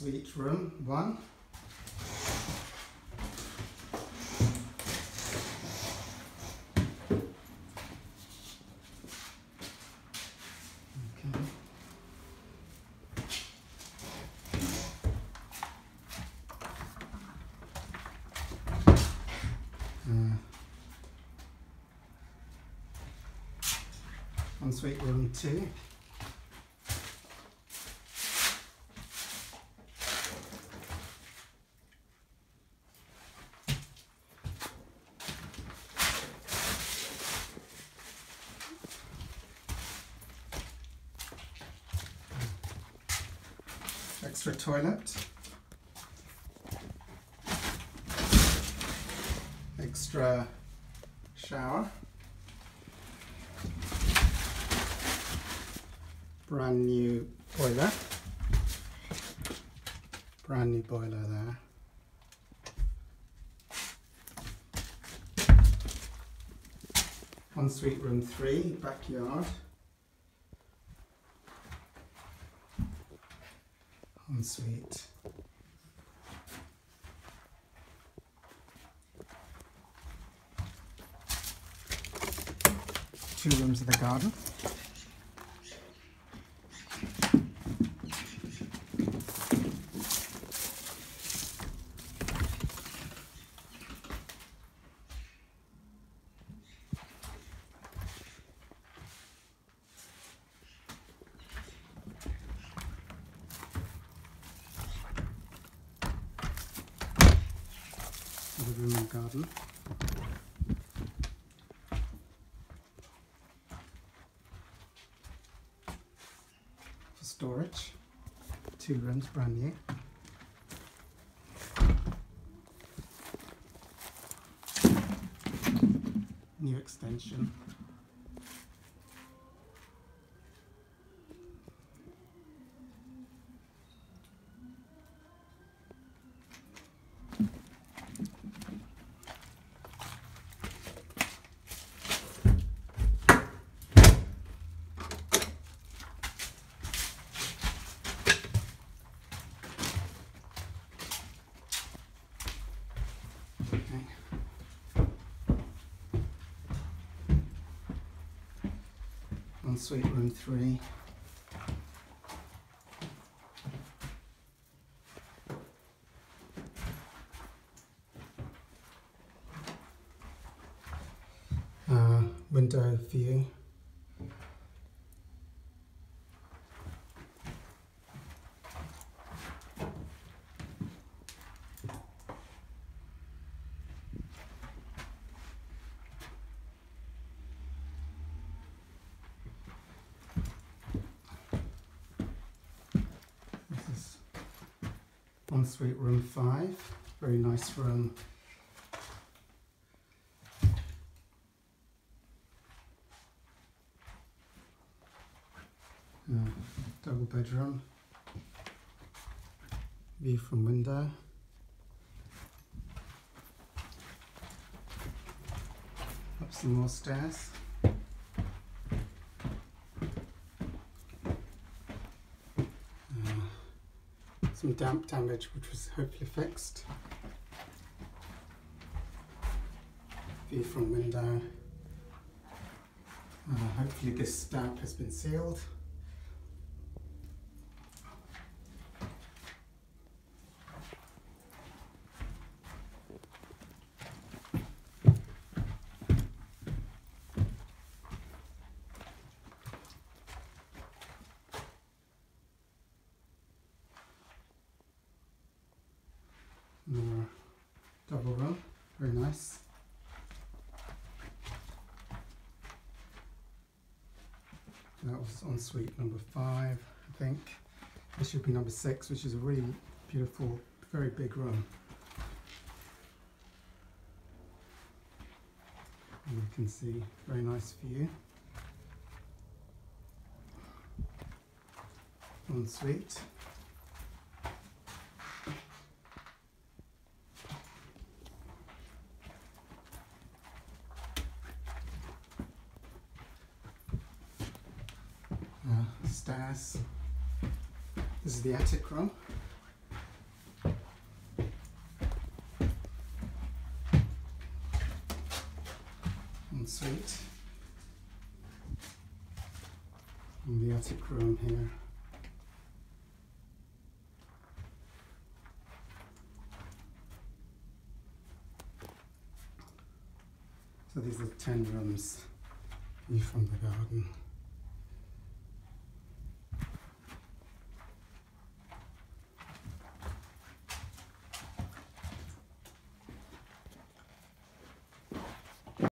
ensuite room one. Uh, ensuite room two. Extra toilet, extra shower, brand new boiler, brand new boiler there. Ensuite room three, backyard. Mm, ensuite. Two rooms of the garden. The room and garden. For storage, two rooms brand new. New extension. Ensuite room three. Uh, window view. This is ensuite room five. Very nice room. Uh, double bedroom. View from window. Up some more stairs. Some damp damage which was hopefully fixed. View from window. Uh, hopefully this damp has been sealed. More double room, very nice. That was ensuite number five, I think. This should be number six, which is a really beautiful, very big room. And you can see, very nice view. Ensuite. uh, upstairs. This is the attic room. Ensuite. And the attic room here. So these are 10 rooms from the garden.